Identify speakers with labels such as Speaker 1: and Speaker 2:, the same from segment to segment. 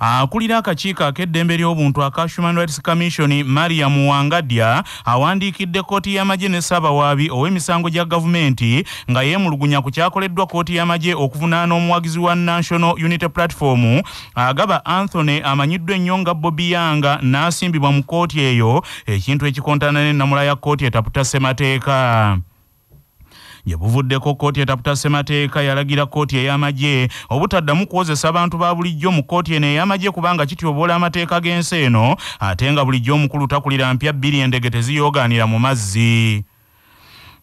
Speaker 1: akulira akakiiko ak'eddembe ly'obuntu aka human rights commission mariam wangadya awandiikidde kooti y'amagye ne ssaabawaabi ow'emisango gya gavumenti nga yeemulugunya ku kyakoleddwa kooti y'amagye okuvunaana omuwagizi wa national unity platform agaba anthony amanyiddwa ennyo nga bobi yanga n'asimbibwa mu kooti eyo ekintu ekikontana n'ennamula ya kooti etaputa ssemateeka yebuvuddeko kooti etaputa ssemateeka yalagira kooti ey'amagye obutaddamu kuwozesa abantu ba bulijjo mu kooti eno ey'amagye kubanga kityoboola amateeka g'ensi eno ate nga bulijjo omukulu takulira mpya bbiri endege teziyoogaanira mu mazzi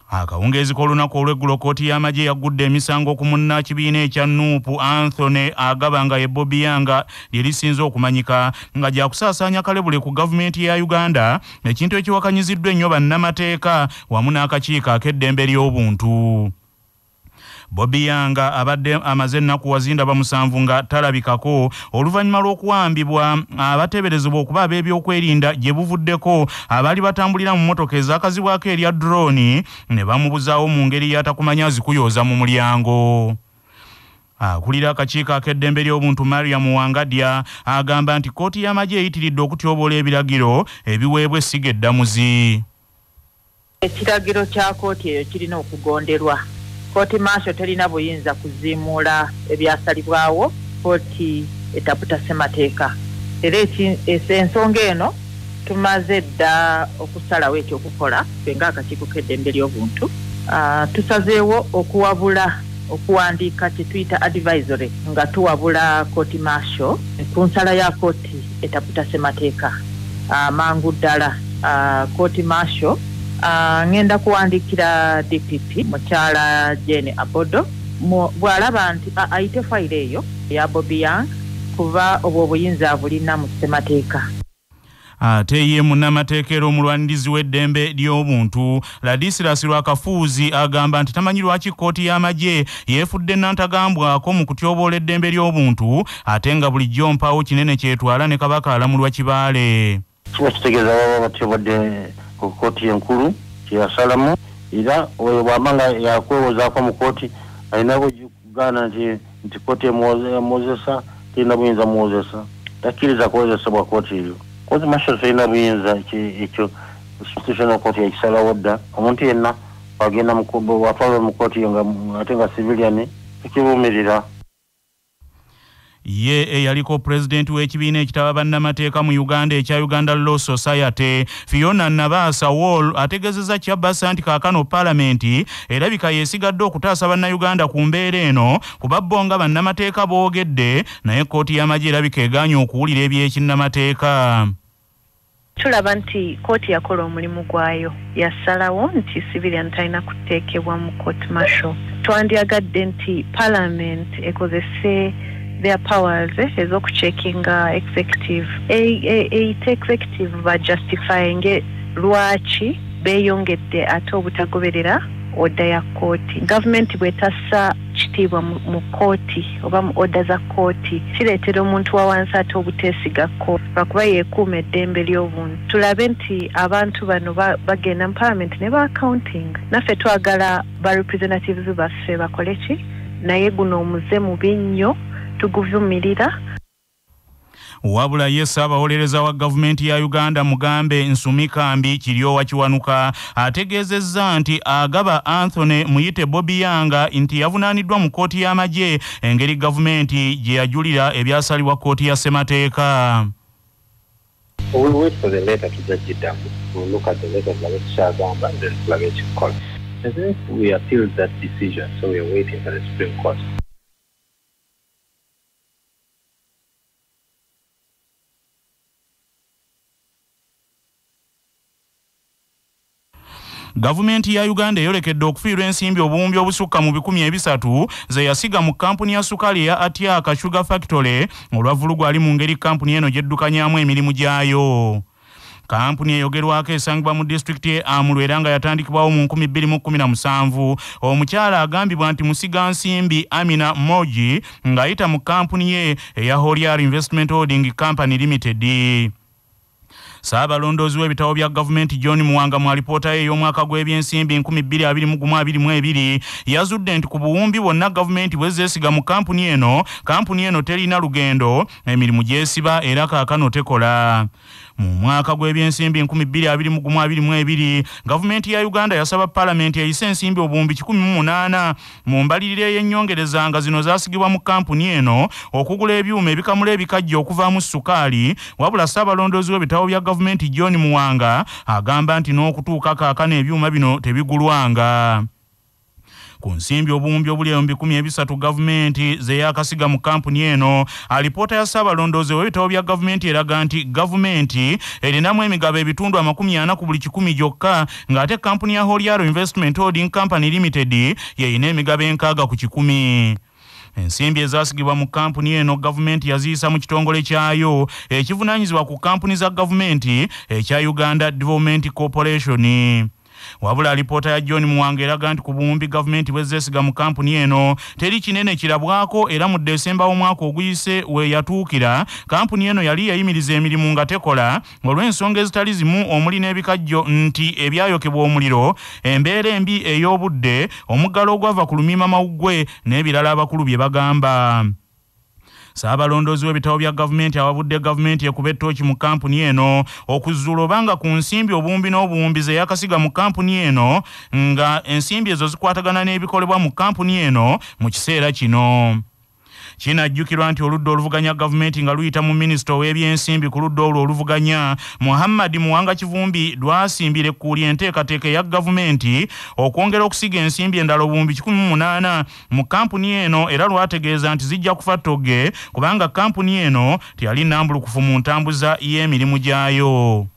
Speaker 1: akawungeezi k'olunaku olw'eggulo kooti y'amagye yaggudde emisango ku munnakibiina ekya nuupu anthony agaba nga ye bobi yanga lye lisinze okumanyika nga gyakusaasaanya kalebule ku gavumenti ya uganda ekintu ekiwakanyiziddwa ennyo bannamateeka wamu n'akakiiko ak'eddembe ly'obuntu bobi yanga abadde amaze ennaku wazindaba musanvu nga talabikako oluvannyuma lw'okuwambibwa abateeberezebwa okuba ab'ebyokwerinda gye buvuddeko abaali batambulira mu mmotoka ezaakazibwako erya droni ne bamubuzaawo mu ngeri yatakumanya zikuyooza mu mulyango. Akulira akakiiko ak'eddembe ly'obuntu mariam wangadya agamba nti kooti y'amagye eyitiridde okutyoboola ebiragiro ebiweebwa essiga eddamuzi.
Speaker 2: Ekiragiro kya kooti eyo kirina okugonderwa kooti maaso terina buyinza kuziimuula ebyasalibwawo kooti etaputa ssemateeka. Era ensonga eno tumaze dda okusalawo ekyokukola fe ngaakakiiko k'eddembe ly'obuntu tusazeewo okuwabula okuwandiika kyetuyita advisory nga tuwabula kooti maaso ku nsala ya kooti etaputa ssemateeka. Amangu ddala kooti maaso Uh, ngenda kuwandikira dpp mukyala jene abodo. Bw'alaba nti ayite fayiro eyo eya bobi yang kuba obwo obuyinza bulina mu ssemateeka
Speaker 1: ate ye munnamateeka era omulwanirizi w'eddembe ly'obuntu. Ladisiras lwakafuuzi agamba nti tamanyi lwaki kooti y'amagye yeefudde nantagambwako mu kutyoboola eddembe ly'obuntu ate nga bulijjo mpaawo kinene kyetwala ne kabaka alamulwa kibaale?
Speaker 3: Kiba kitegeeza baba batyobodde ku kooti enkulu kyeyasalamu era oyo bw'aba nga yakwewozaako mu kooti alina kugaana nti nti kooti emwozesa terina buyinza muwozesa takkiriza kuwozesebwa kooti eyo. Kooti mashal terina buyinza ekyo constitutional court yakisalawo dda. Omuntu yenna wagenda watwalwe mu kooti eyo ate nga civilian tekibuumirira
Speaker 1: ye eyaliko pulezidenti w'ekibiina ekitaba bannamateeka mu uganda ekya uganda law society fiona nabaasa wall ategezeza kyabasa nti kaakano paalamenti erabika yeesigadde okutaasa bannayuganda ku mbeera eno kuba bo nga bannamateeka boogedde naye kooti y'amagye erabika egaanye okuwulira ebyekinnamateeka.
Speaker 4: Tulaba nti kooti yakola omulimu gwayo. Yasalawo nti civilian talina kuteekebwa mu court marshal twandyagadde nti parliament ekozese their powers eh, ez'okucheckinga executive. Eyita executive bajustifyinge lwaki beeyongedde ate obutagoberera oda ya kooti gavumenti bwetassa kitiibwa mu kooti oba mu oda za kooti kireetera omuntu wa wansi ate obuteesiga kooti lwakuba yeekuuma eddembe ly'obuntu. Tulabe nti abantu bano bagenda mu paalamenti ne baaccounting naffe twagala ba representatives baffe bakole ki? Naye guno omuze mubi nnyo tuguvumirira
Speaker 1: wabula ye ssaabawolereza wa gavumenti ya uganda mugambe nsumikambi kiryowa kiwanuka ategeezezza nti agaba anthony muyite bobi yanga nti yavunaaniddwa mu kooti y'amagye engeri gavumenti gye yajulira ebyasalibwa kooti ya ssemateeka.
Speaker 5: We appealed that decision, so we are waiting for the Supreme Court.
Speaker 1: Gavumenti ya uganda eyolekedde okufiirwa ensimbi obuwumbi obusukka mu bikumi ebisatu ze yasiga mu kampuni ya sukaali eya atyaka sugar factory olwavulugu ali mu ngeri kampuni eno gyeddukanyamu emirimu gyayo. Kampuni eyogerwako esangibwa mu disitulikiti ye amulu era nga yatandikibwawo mu 2017 omukyala agambibwa nti musiga nsimbi amina moji ng'ayita mu kampuni ye eya holiar investment holding company limited saabalondoozi w'ebitabo bya gavumenti john muwanga mu alipoota ye ey'omwaka gw'ebyensimbi 2022 yazudde nti ku buwumbi bwonna gavumenti bwe zeesiga mu kampuni eno kampuni eno terina lugendo emirimu gyesiba era kaakano tekola. Mu mwaka gw'ebyensimbi 2022 gavumenti ya uganda yasaba paalamenti eyise ensimbi obuwumbi 18 mu mbalirira ey'ennyongereza nga zino zaasigibwa mu kampuni eno okugula ebyuma ebikamula ebikajja okuvaamu sukaali wabula saabalondoozi w'ebitabo bya gavumenti john muwanga agamba nti n'okutuuka kaakano ebyuma bino tebigulwanga. Ku nsimbi obuwumbi obuli ebihumbi kumi ebisatu gavumenti zeyakasiga mu kampuni eno alipoota ya saabalondoozi w'ebitabo bya gavumenti eraga nti gavumenti erinamu emigabo ebitundu amakumi ana ku buli kikumi gyokka ng'ate kampuni ya holiaro investment holding company limited yeyina emigabo enkaaga ku kikumi ensimbi ezaasigibwa mu kampuni eno gavumenti yaziyisa mu kitongole kyayo ekivunaanyizibwa ku kampuni za gavumenti ekya uganda development corporation wabula alipoota ya john muwanga eraga nti ku buwumbi gavumenti bwezeesiga mu kampuni eno teri kinene kirabwako era mu desemba w'omwaka oguyise we yatuukira kampuni eno yali yayimiriza emirimu nga tekola olw'ensonga ezitali zimu omuli n'ebikajjo nti ebyayokebwa omuliro embeera embi ey'obudde omuggalo ogwava ku lumima mawuggwe n'ebirala abakulu bye bagamba saabalondoozi w'ebitabo bya gavumenti awabudde gavumenti ekuba ettooki mu kampuni eno okuzuula obanga ku nsimbi obuwumbi n'obuwumbi ze yakasiga mu kampuni eno nga ensimbi ezo zikwatagana n'ebikolebwa mu kampuni eno mu kiseera kino kinajjukirwa nti oludda oluvuganya gavumenti nga luyita mu minisita ow'ebyensimbi ku ludda olwo oluvuganya muhammad muwanga kivumbi lwasimbira ekkuuli enteekateeka eya gavumenti okwongera okusiga ensimbi endala obuwumbi 18 mu kampuni eno era lwategeeza nti zijja kufa togge kubanga kampuni eno teyali nambulukufu mu ntambuza y'emirimu gyayo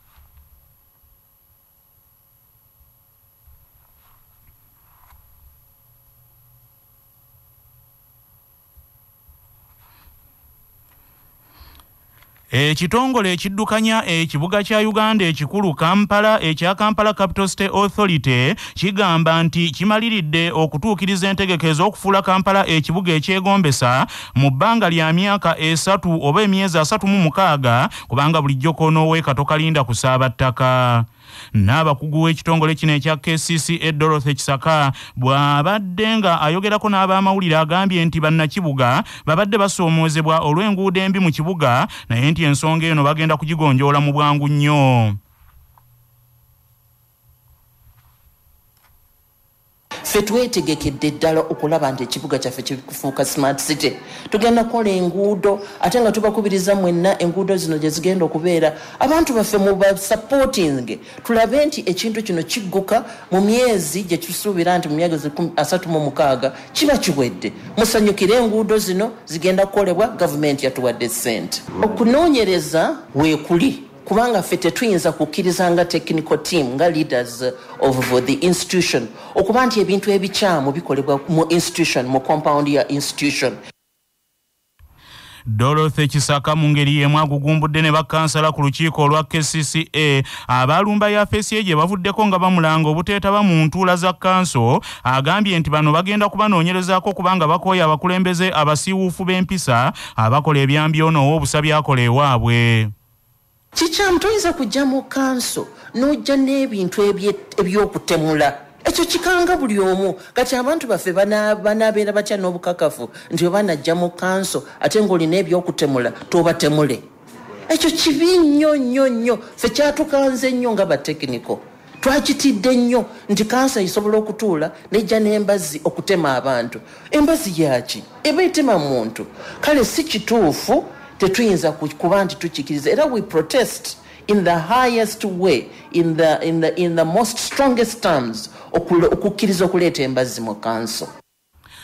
Speaker 1: ekitongole ekiddukanya ekibuga kya uganda ekikulu kampala ekya kampala capital state authority kigamba nti kimaliridde okutuukiriza entegeka ez'okufuula kampala ekibuga ekyegombesa mu bbanga lya myaka esatu oba emyezi asatu mu mukaaga kubanga bulijjo koonooweeka tokalinda ku saabattaka n'abakugu w'ekitongole kino ekya kcc edorothy kisaka bw'abadde nga ayogerako n'abamawulire agambye nti bannakibuga babadde basoomoozebwa olw'enguudo embi mu kibuga naye nti ensonga eno bagenda kugigonjoola mu bwangu nnyo
Speaker 6: ffe twetegekedde ddala okulaba nti ekibuga kyaffe kikufuuka smart city. Tugenda kukola enguudo ate nga tubakubiriza mwenna enguudo zino gye zigenda okubeera. Abantu baffe mubasupporting tulabe nti ekintu kino kigguka mu myezi gye kisuubira nti mu myezi asatu mu mukaaga kiba kiwedde. Musanyukire enguudo zino zigenda kukolebwa gavumenti yatuwadde ssente. Okunoonyereza weekuli kubanga ffe tetuyinza kukkiriza nga technical team nga leaders of the institution okuba nti ebintu ebikyamu bikolebwa mu institution mu compound ya institution.
Speaker 1: Dorothy kisaka mu ngeri y'emu agugumbudde ne bakansala ku lukiiko olwa kcca abaalumba yafeesi ye gye bavuddeko nga bamulanga obuteetaba mu ntuula za kanso agambye nti bano bagenda kubanoonyerezaako kubanga bakooye abakulembeze abasiiwuufu b'empisa abakola ebyambyonoowo obusa byakola ewaabwe
Speaker 6: kikyamu toyinza kujja mu kanso n'ojja n'ebintu ebyokutemula. Ekyo kikanga buli omu. Kati abantu baffe banaabeera batya n'obukakafu nti oba najja mu kanso ate ng'olina ebyokutemula tobatemule. Ekyo kibi nnyo nnyo nnyo. Ffe kyatukanze nnyo nga batekiniko twakitidde nnyo nti kansa isobola okutuula nejja n'embazzi okutema abantu. Embazzi yaki eba etema muntu. Kale si kituufu tetuyinza kuba nti tukikiriza era we protest in the highest way in the, in the, in the most strongest terms okukkiriza okuleeta embazzi mu kanso.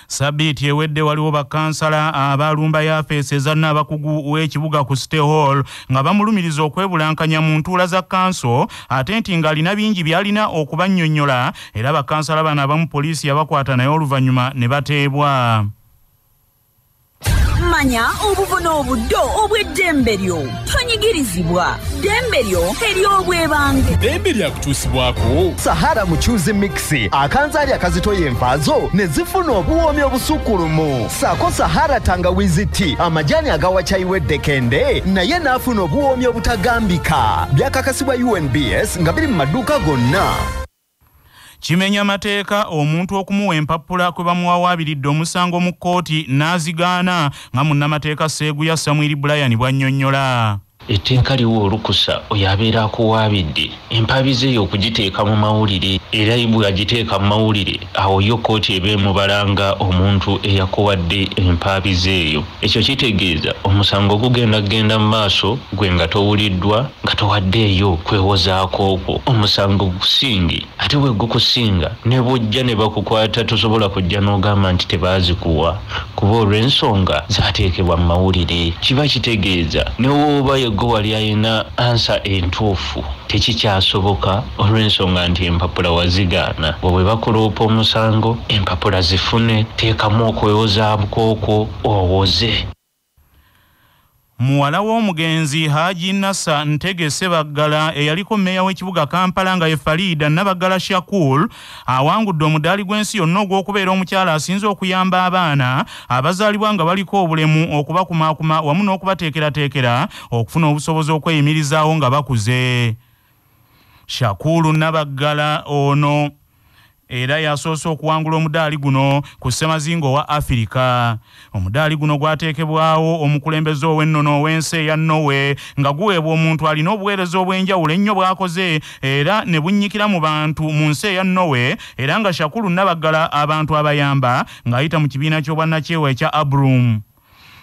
Speaker 1: Sabiiti ewedde waliwo bakansala abaalumba yafeesi ezanna abakugu w'ekibuga ku city hall nga bamulumiriza okwebulankanya mu ntuula za kanso ate nti ng'alina bingi by'alina okubannyonnyola era bakansala bano abamu poliisi yabakwata naye oluvannyuma ne bateebwa
Speaker 7: manya obuvuna obuddo obw'eddembe lyo tonyigirizibwa. Ddembe lyo ery'obwebange
Speaker 8: ddembe lyakutuusibwako
Speaker 9: sahara mukyuzi mixi. Akanzaali akazitoya envaazo ne zifuna obuwoomi obusukkulumu. Saako sahara tangawizi ti amajaani agawa kyayiwa eddekende naye n'afuna obuwoomi obutagambika. Byakakasibwa unbs nga biri mu maduuka gonna
Speaker 1: kimenya mateeka omuntu okumuwa empapula kwe bamuwawaabiridde omusango mu kkooti n'azigaana nga munnamateeka seeguya samwiri brian bw'annyonnyola
Speaker 10: etteeka liwa olukusa oyo abeera akuwaabidde empaabiza eyo okugiteeka mu mawulire era bwe agiteeka mu mawulire awo yo kooti eba emubalanga omuntu eyakuwadde empaabiza eyo ekyo kitegeeza omusango gugenda kgenda mu maaso gwe nga towuliddwa nga towaddeeyo kwewozaako okwo. Omusango gusinge ate bwe gukusinga ne bujja ne bakukwata tosobola kujja n'ogamba nti tebaazikuwa kuba olw'ensonga zaateekebwa mu mawulire. Kiba kitegeeza ne wooba yegwe wali ayina ansa entuufu. Tekikyasoboka olw'ensonga nti empapula wazigaana. Bwe bwe bakuloopa omusango empapula zifune teekamu okwewozaako okwo owoze
Speaker 1: muwala w'omugenzi haji nasa ntegese baggala eyaliko mmeeya w'ekibuga kampala nga ye farida nabaggala shakul awangudde omudaali gw'ensi yonna ogw'okubeera omukyala asinze okuyamba abaana abazaalibwa nga baliko obulemu okubakumaakuma wamu n'okubateekerateekera okufuna obusobozi okweyimirizaawo nga bakuze. Shakulu nabaggala ono era yasoose okuwangula omudaali guno ku ssemazingo wa afirika omudaali guno gwateekebwawo omukulembeze ow'ennono ow'ensi eya norway nga guweebwa omuntu alina obuweereza obw'enjawulo ennyo bw'akoze era ne bunnyikira mu bantu mu nsi eya norway era nga shakulu nabaggala abantu abayamba ng'ayita mu kibiina ky'obwannakyewa ekya abrum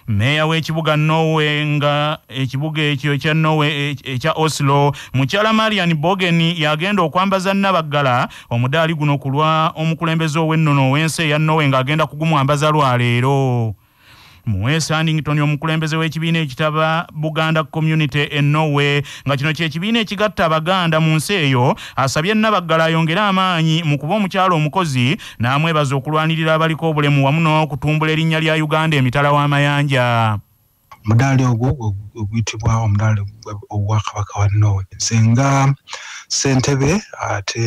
Speaker 1: meeya w'ekibuga norway nga ekibuga ekyo ekya norway ekya oslo mukyala marian bogen yagenda okwambaza nabaggala omudaali guno ku lwa omukulembeze ow'ennono ow'ensi eya norway ng'agenda kugumwambaza lwaleero muwes andington omukulembeze w'ekibiina ekitaba buganda community e norway nga kino kyekibiina ekigatta abaganda mu nsi eyo asabye nabaggala ayongere amaanyi mu kuba omukyalo omukozi n'amwebaza okulwanirira abaliko obulemu wamu n'okutumbula erinnya lya uganda emitala w'amayanja.
Speaker 11: Omudaali ogwo oguyitibwa omudaali obwakabaka wa norway. Nze nga sentebe ate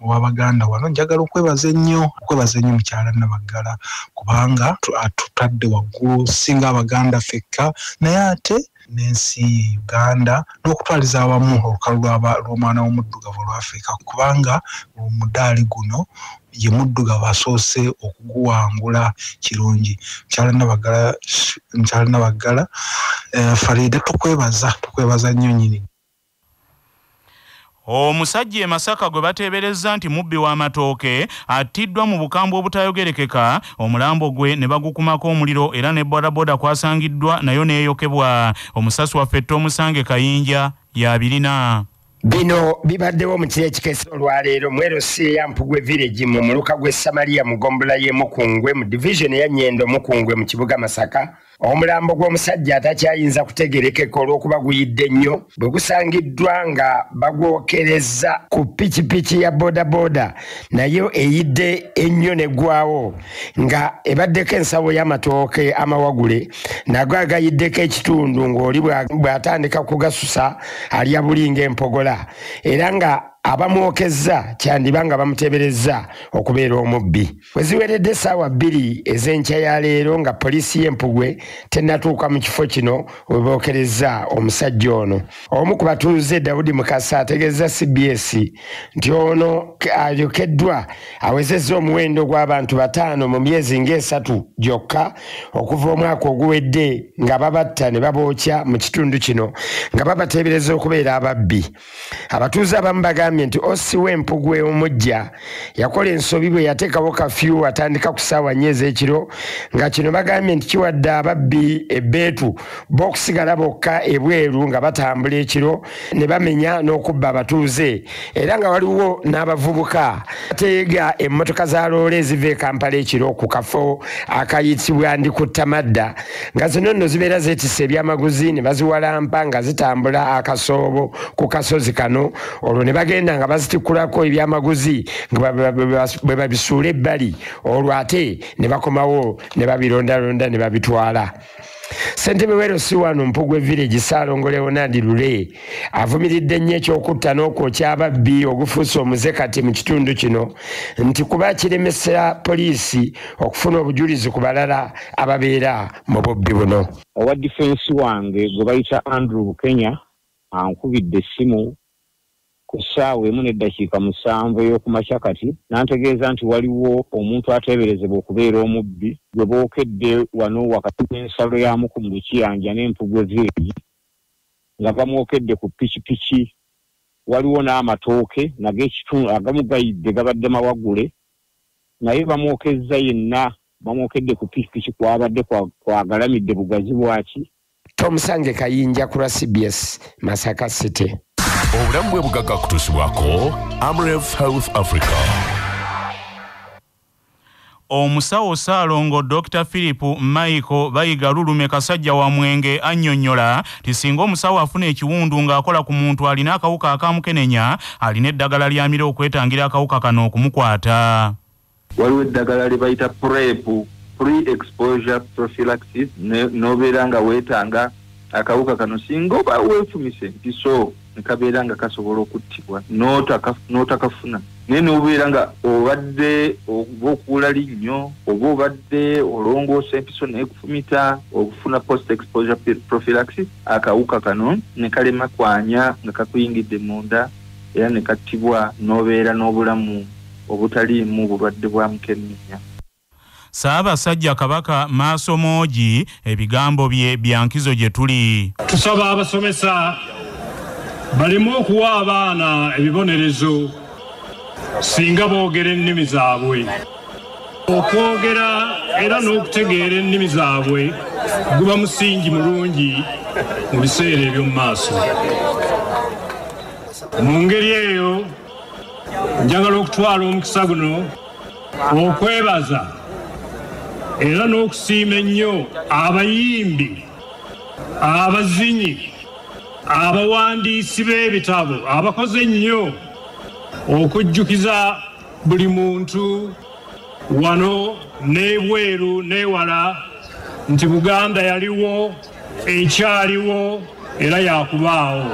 Speaker 11: owabaganda wano njagala okwebaza ennyo okwebaza ennyo mukyala nabaggala kubanga atutadde waggulu singa abaganda fekka naye ate n'ensi uganda n'okutwaliza awamu olukalu lw'omwana w'omuddugavu olwafrika kubanga omudaali guno ye muddugavu asoose okuguwangula kirungi. Mukyala nabaggala nabaggala farida tukwebaza tukwebaza nnyo nyini
Speaker 1: omusajja e masaka gwe bateebereza nti mubbi w'amatooke attiddwa mu bukambwe obutayogerekeka omulambo gwe ne bagukumako omuliro era ne bodaboda kwasangiddwa nayo neeyokebwa. Omusasi waffe ttoomusange kayinja yabirina
Speaker 12: bino bibaddewo mu kiro ekikese olwaleero mwerosi eyampugwe village mu muluka gw'e samaliya mu gombola y'e mukungwe mu divisioni eya nyendo mukungwe mu kibuga masaka omulambo gw'omusajja atakyayinza kutegerekeka olw'okuba guyidde nnyo bwe gusangiddwa nga bagwokereza ku pikipiki ya bodaboda nayo eyidde ennyo neggwawo nga ebaddeko ensawo y'amatooke amawagule nago agayiddeko ekitundu ng'oli bw'atandika kugasusa alya bulinga empogola era nga abamwokezza kyandiba nga bamuteberezza okubeera omubbi. Bwe ziweredde essaawa bbiri ez'enkya ya leero nga poliisi y'empugwe tennatuuka mu kifo kino we bookereza omusajja ono. Omu ku batuuze dawudi mukasa ategeeza cbs nti ono ayokeddwa awezezza omuwendo gw'abantu bataano mu myezi ng'esatu gyokka okuva omwaka oguwedde nga babatta ne babookya mu kitundu kino nga babateebereza okubeera ababbi. Abatuuze abamu bagambye nti osi w'empugwe omujja. Yakola ensobi bwe yateekawo kafyu atandika ku ssaawa nnyo ez'ekiro nga kino bagambye nti kiwadde ababbi ebbeetu b'okusigala bokka ebweru nga batambula ekiro ne bamenya n'okubba abatuuze. Era nga waliwo n'abavubuka teega emmotoka za loola eziva e kampala ekiro ku kafo akayitibwa ndikuttamadda nga zino nno zibeera zeetisa ebyamaguzi ne baziwalampa nga zitambula akasoobo ku kasozi kano. Olwo ne bagenda nga bazitikkulako ebyamaguzi nga bwe babisuula ebbali olwo ate ne bakomawo ne babirondalonda ne babitwala. Ssentebe wero si wano mpugwe village saalongo leonadi lule avumiridde nnyo ekyokutta n'okwokya ababbi ogufuuse omuze kati mu kitundu kino nti kuba kiremesa poliisi okufuna obujulizi ku balala ababeera mu bubbi buno.
Speaker 13: Owa difensi wange gwe bayita andrew bukenya ankubidde essimu ku ssaawa emu n'eddakiika musanvu ey'okumakya kati n'antegeeza nti waliwo omuntu ateeberezebwa okubeera omubbi gwe bookedde wano wakati w'ensalo yamuku mu lukiyanja n'empugwe village nga bamwokedde ku pikipiki waliwo n'amatooke nago ekitundu agamu gayidde gabadde mawagule naye bamwokezza yenna bamwokedde ku pikipiki kwabadde kwagalamidde bugazi bwaki.
Speaker 12: Tomusange kayinja ku lwa cbs masaka city
Speaker 14: obulamu bwe bugagga kutuusibwako amref health africa.
Speaker 1: Omusawo saalongo dr philip michael bayiga lulume kasajja wa mwenge annyonnyola ti singa omusawo afuna ekiwundu ng'akola ku muntu alina akawuka akamukenenya alina eddagala lyamira okwetangira akawuka kano okumukwata.
Speaker 15: Waliwo eddagala lye bayita prep pre-exposure prophylaxis n'obeera nga weetanga akawuka kano singa oba weefumise empiso nekabeera nga kasobola okuttibwa n'otakafuna. Naye nobeera nga obadde oba okuwula linnyo oba obadde olongoosa empiso nekufumita okufuna post exposure prophylaxis akawuka kano nekalema kwanya nga kakuyingidde munda era nekattibwa n'obeera n'obulamu obutaliimu bulwadde bwa mukenenya.
Speaker 1: Saabasajja kabaka maaso moogi ebigambo bye byankizo gye tuli.
Speaker 16: Tusaba abasomesa baleme okuwa abaana ebibonerezo singa boogera ennimi zaabwe. Okwogera era n'okutegeera ennimi zaabwe guba musingi mulungi mu biseera eby'omu maaso. Mu ngeri eyo njagala okutwala omukisa guno okwebaza era n'okusiima ennyo abayimbi abazinyi abawandiisi b'ebitabo abakoze ennyo okujjukiza buli muntu wano n'ebweru n'ewala nti buganda yaliwo ekyaliwo era yakubaawo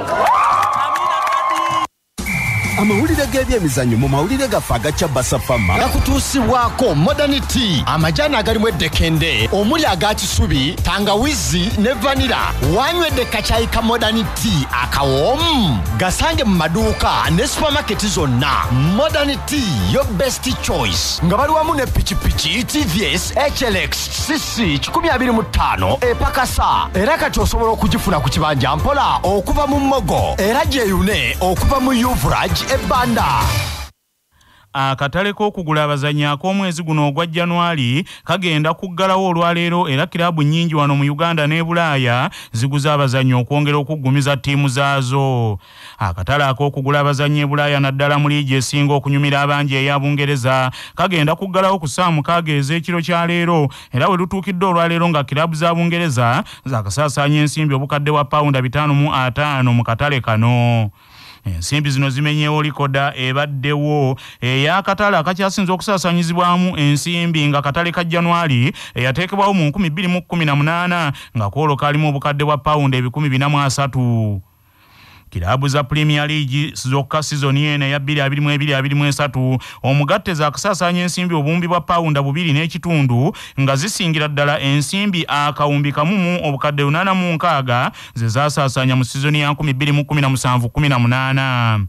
Speaker 9: amawulire g'ebyemizannyo mu mawulire gaffe agacya basafama. Gakutuusibwako modernity amajaani agalimu eddekende omuli aga kisubi tangawizi ne vanira wanywedde kacyayi ka modernity akawoomu gasange mu maduuka ne supamaketi zonna. Modernity yo best choice. Nga bali wamu ne pikipiki tvs hlx cc 25 epakasa. Era kati osobola okugifuna ku kibanja mpola okuva mu mmogo era gyeyune okuva mu uvrage ebbanda
Speaker 1: akatale k'okugula abazannyi ak'omwezi guno ogwa januari kagenda kuggalawo olwaleero era kiraabu nnyingi wano mu uganda ne bulaaya ziguza abazannyi okwongera okuggumiza ttiimu zaazo. Akatale ak'okugula abazannyi e bulaaya naddala mu liigi esinga okunyumira abangi eya bungereza kagenda kuggalawo ku ssaawa mukaaga ez'ekiro kya leero era we lutuukidde olwaleero nga kiraabu za bungereza zaakasaasaanya ensimbi obukadde bwa pawunda bitaano mu ataano mu katale kano ensimbi zino zimenyeewo likoda ebaddewo. Ey'akatale akakyasinza okusaasaanyizibwamu ensimbi nga katale ka januari eyateekebwawo mu 2018 nga koolo kalimu obukadde bwa pawundi ebikumi bina mu asatu kiraabu za premier league zokka sizoni eno eya 2223 omugatte zakusaasaanya ensimbi obuwumbi bwa pawunda bubiri n'ekitundu nga zisingira ddala ensimbi akawumbi kamumu obukadde 86 ze zasaasaanya mu sizoni ya 2017-18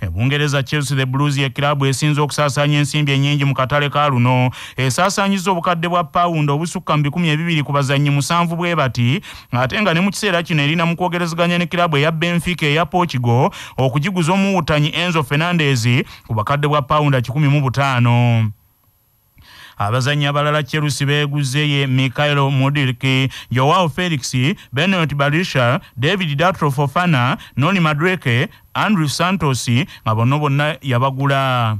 Speaker 1: ebungereza chelsea the blues ye kiraabu esinza okusaasaanya ensimbi ennyingi mu katale ka luno. Esaasaanyiza obukadde bwa pawunda obusukka mu bikumi ebibiri ku bazannyi musanvu bwe bati ate nga ne mu kiseera kino erina mu kwogerezeganya ne kiraabu eya benfica eya portugal okugiguza omuwutanyi enzo fernandez ku bakadde bwa pawunda kikumi mu butaano abazannyi abalala chelsea beeguze ye mikhailo mudirki joao felix benot balisha david datro fofana noni madreke andrew santos nga bonna bonna yabagula.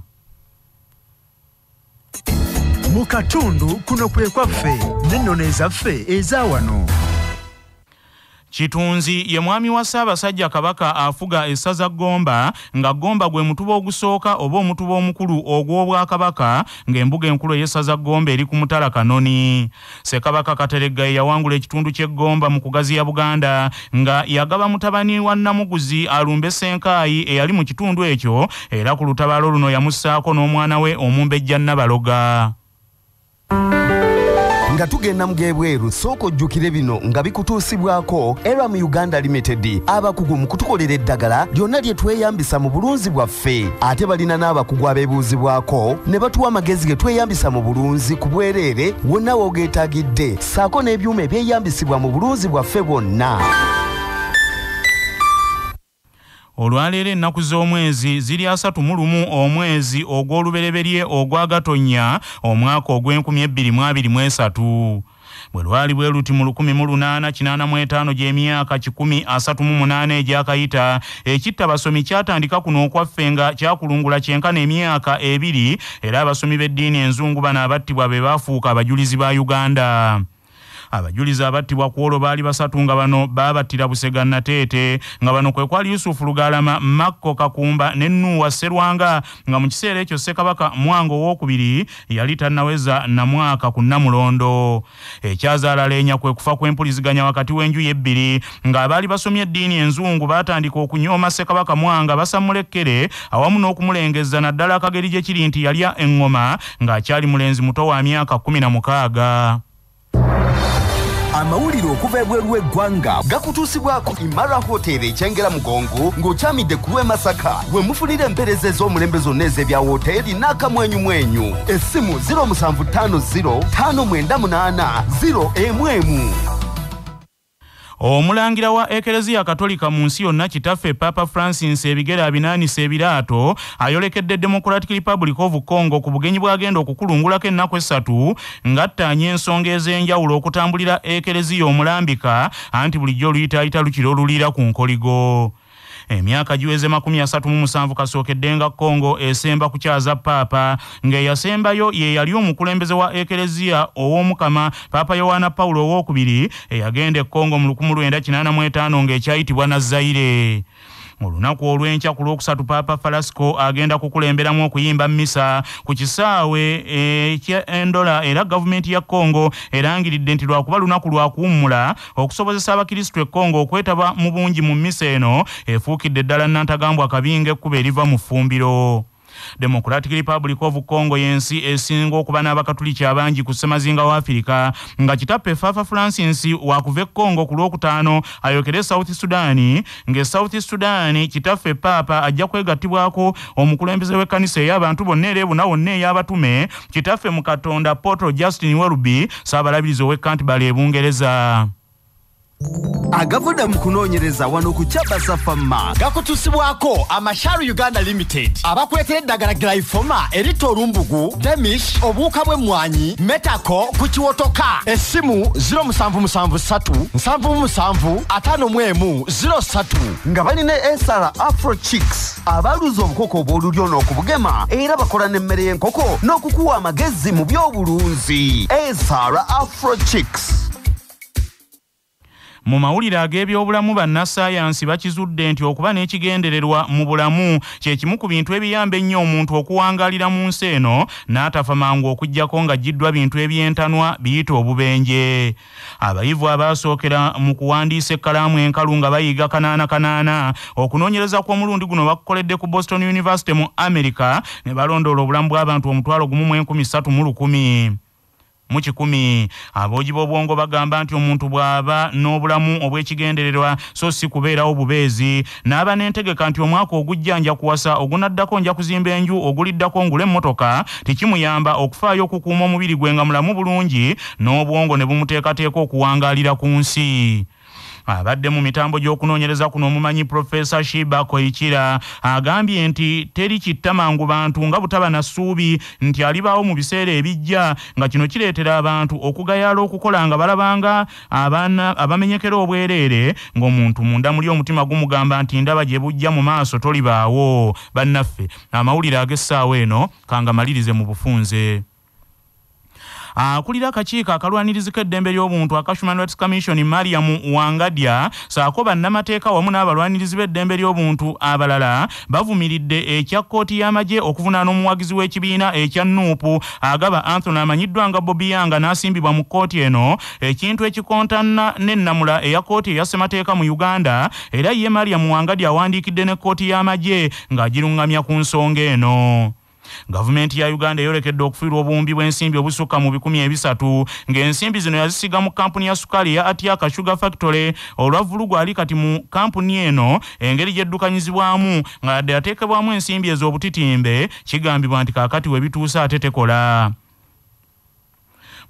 Speaker 17: Mu katundu kuno kwe kwaffe n'ennono ezaffe eza wano.
Speaker 1: Kitunzi ye mwami wa ssaabasajja kabaka afuga essaza gomba nga gomba gwe mutuba ogusooka oba omutuba omukulu ogw'obwakabaka ng'embuga enkulu ey'essaza gomba eri ku mutala kanoni. Ssekabaka kateregga ye yawangula ekitundu ky'eggomba mu kugaziya buganda nga yagaba mutabani wa namuguzi alumbe senkaayi eyali mu kitundu ekyo era ku lutabaalo luno yamussaako n'omwana we omumbejja nabaloga
Speaker 9: nga tugenda mu gebweru sooka ojjukire bino nga bikutuusibwako era mu uganda limited abakugu mu kutukolera eddagala lyonna lye tweyambisa mu bulunzi bwaffe. Ate balina n'abakugu abeebuuzibwako ne batuwa amagezi ge tweyambisa mu bulunzi ku bwereere wonna woogeetagidde ssaako n'ebyuma ebyeyambisibwa mu bulunzi bwaffe bwonna
Speaker 1: olwaleero ennaku z'omwezi ziri asatu mu lumu omwezi ogw'olubereberye ogwa gatonya omwaka ogw'e2023 bwe lwali bwe luti mu 1885 gy'emyaka 138 egyakayita ekitta abasomi kyatandika kuno okwaffe nga kyakulungula kyenkana emyaka ebiri era abasomi b'eddiini enzungu bano abattibwa be baafuuka abajulizi ba uganda abajulizi abattibwa ku olwo baali basatu nga bano baabattira busega nateete nga bano kwe kwali yusufu lugalama makko kakumba ne nuuwa sserwanga nga mu kiseera ekyo ssekabaka mwanga owookubiri yali tannaweza namwaka ku namulondo. Ekyazaala leenya kwe kufa kw'empuliziganya wakati w'enjuyi ebbiri ng'abaali basomye eddiini enzungu baatandika okunyooma ssekabaka mwanga basamulekkere awamu n'okumulengeza naddala akageri gye kiri nti yalya eŋŋoma ng'akyali mulenzi muto wa myaka kumi na mukaaga
Speaker 9: amawulire okuva ebweru w'eggwanga gakutuusibwako imara hoteri ekyengera mugongo ng'okyamidde ku lw'e masaka. We mufunira empeereza ez'omulembe zonna ez'ebya woteeri n'akamwenyumwenyu essimu 0750 598 0 emu emu
Speaker 1: omulangira wa ekereziya katolika mu nsi yonna kitaffe papa francis ebigere abinaanisa ebiraato ayolekedde democratic republic of congo ku bugenyi bw'agenda okukulungulako ennaku essatu ng'attaanya ensonga ez'enjawulo okutambulira ekereziya omulambika anti bulijjo oluyitaayita lukira oluliira ku nkoligo emyaka giweze 37 kasookedde nga congo esemba kukyaza paapa ng'eyasembayo ye yali omukulembeze wa ekereziya ow'omukama paapa yowaana pawulo owookubiri eyagenda e congo mu 1985 ng'ekyayitibwa nazaire olunaku olw'enkya ku lwokusatu paapa falasco agenda kukulemberamu okuyimba misa ku kisaawe ekyendola era gavumenti ya congo erangiridde nti lwakuba lunaku lwakuwummula okusobozesa abakristu e congo okwetaba mu bungi mu misa eno efuukidde ddala nantagambwa kabinga ekkuba eriva mu ffumbiro democratic republic of congo yensi esinga okuba n'abakatuliki abangi ku ssemazinga wa afirika nga kitappe fafa francis wakuva e congo ku lwokutaano ayokere south sudani ng'e south sudani kitaffe paapa ajja kwegattibwako omukulembeze w'ekkanisa ey'abantu bonna era ebuna wonna ey'abatume kitaffe mu katonda portal justin weruby saabalabirizi ow'ekkantibala ebungereza
Speaker 9: agavudde mu kunoonyereza wano ku kyabasa fama
Speaker 18: gakutusibwako amasharu uganda limited. Abakuletera eddagala glyfoma erita olumbugu demish obuwuka bw'emmwanyi metako ku kiwotoka essimu 0773
Speaker 9: nga balina esara afro chicks. Abaluza obukoko obw'olulyo n'okubugema. Era bakola n'emmere y'enkoko n'okukuwa amagezi mu by'obulunzi. Esara afro chicks
Speaker 1: mu mawulire ag'ebyobulamu bannassaayansi bakizudde nti okuba n'ekigendererwa mu bulamu kye kimu ku bintu ebiyamba ennyo omuntu okuwangaalira mu nsi eno n'atafa mangu okugyako nga jjiddwa bintu ebyentanwa biyita obubenje. Abayivu abaasookera mu kuwandiisa ekkalaamu enkalu nga bayiga kanaana kanaana okunoonyereza kw'omulundi guno bakukoledde ku boston university mu america ne balondoola obulamu bw'abantu omutwalo gumu mu enkumi ssatu mu lukumi mu kikumi. Aboogi b'obwongo bagamba nti omuntu bw'aba n'obulamu obw'ekigendererwa so si kubeerawo bubeezi. N'aba n'entegeka nti omwaka ogujja nja kuwasa ogunaddako nja kuzimba enju oguliddako ngula emmotoka tikimuyamba okufaayo okukuuma omubiri gwe nga mulamu bulungi n'obwongo ne bumuteekateeka okuwangaalira ku nsi abadde mu mitambo gy'okunoonyereza kuno omumanyi profesa shiba koikira agambye nti teri kitta mangu bantu nga butaba na ssuubi nti alibaawo mu biseera ebijja nga kino kireetera abantu okugayaala okukola nga balabanga abamenyekera obwereere ng'omuntu munda muli omutima gumugamba nti ndaba gye bujja mu maaso tolibaawo. Bannaffe amawulire ag'essaawa eno kangamalirize mu bufunze akulira akakiiko akalwaniriziko eddembe ly'obuntu aka human rights commission mariam wangadya saako bannamateeka wamu n'abalwanirizi b'eddembe ly'obuntu abalala bavumiridde ekya kkooti y'amagye okuvunaana omuwagizi w'ekibiina ekya nuupu agaba anthony amanyiddwa nga bobi yanga n'asimbibwa mu kkooti eno ekintu ekikontana n'ennamula eya kkooti eya ssemateeka mu uganda era ye mariam wangadya awandiikidde ne kkooti y'amagye ng'agiruŋŋamya ku nsonga eno gavumenti ya uganda eyolekedde okufiirwa obuwumbi bw'ensimbi obusukka mu bikumi ebisatu ng'ensimbi zino yazisiga mu kampuni ya sukaali eya atiaka sugar factory olwavulugu ali kati mu kampuni eno engeri gyeddukanyizibwamu nga yadde yateekebwamu ensimbi ez'obutitimbe kigambibwa nti kaakati we bituuse ate tekola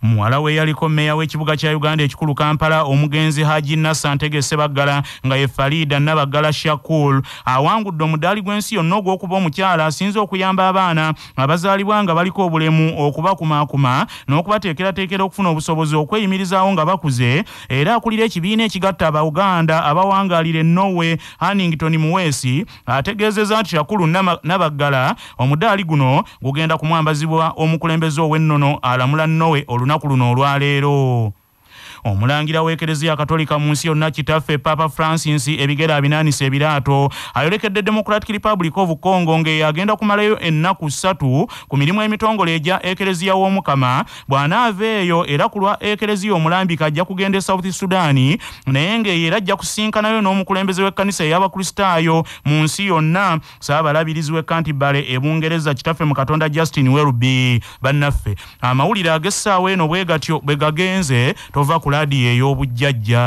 Speaker 1: muwala we yaliko mmeeya w'ekibuga kya uganda ekikulu kampala omugenzi haji nasantege sebaggala nga ye farida nabaggala shakul. Awangudde omudaali gw'ensi yonna ogw'okuba omukyala asinze okuyamba abaana abazaalibwa nga baliko obulemu okubakumaakuma n'okubateekerateekera okufuna obusobozi okweyimirizaawo nga bakuze era akulira ekibiina ekigatta abauganda abawangaalira enowe hannington muweesi ategeezezza nti shakulu nabaggala omudaali guno gugenda kumwambazibwa omukulembeze ow'ennono alamula nowe olunaku olunaku luno olwaleero omulangira w'ekereziya katolika mu nsi yonna kitaffe papa francis ebigere abinaanisa ebiraato ayolekedde democratic republic of congo ng'eyo agenda kumalayo ennaku ssatu ku mirimu emitongole egya ekereziya w'omukama. Bw'anaava eyo era ku lwa ekereziya omulambika ajja kugenda e south sudaani naye ng'eyo era ajja kusinkanayo n'omukulembeze w'ekkanisa ey'abakristaayo mu nsi yonna saabalabirizi w'ekantibale e bungereza kitaffe mu katonda justin welby bannaffe amawulire ag'essaawa eno bwe gatyo bwe gagenze tova ku laadiyo ey'obujjajja.